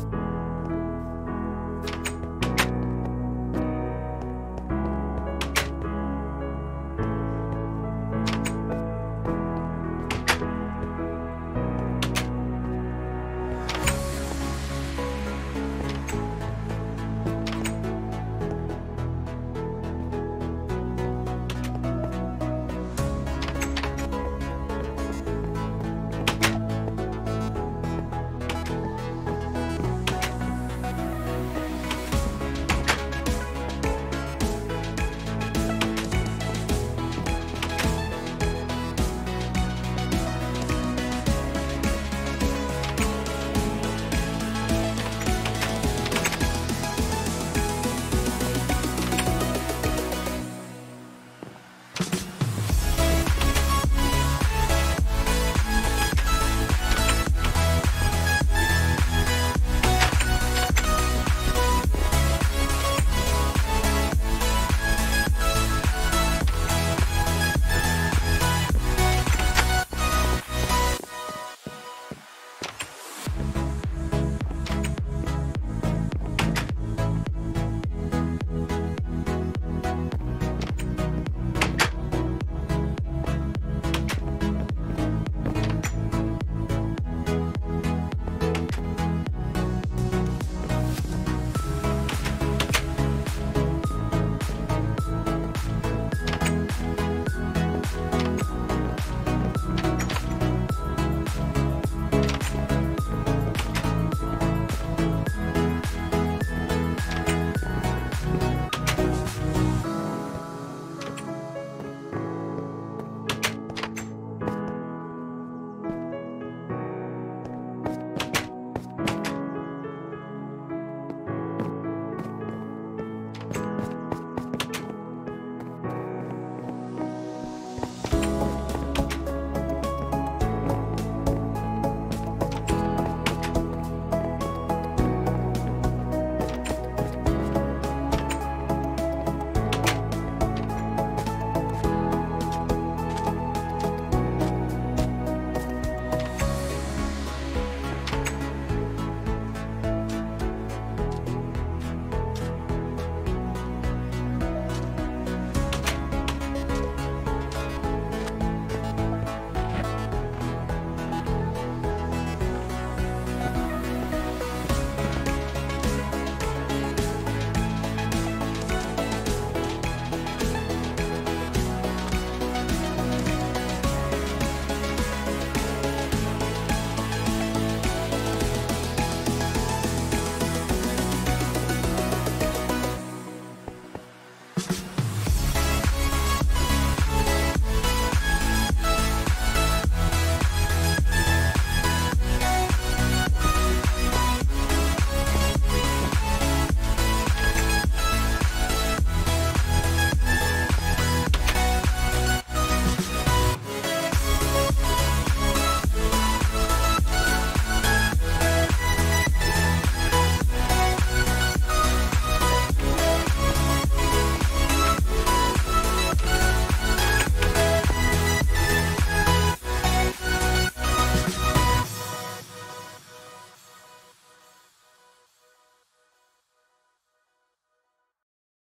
you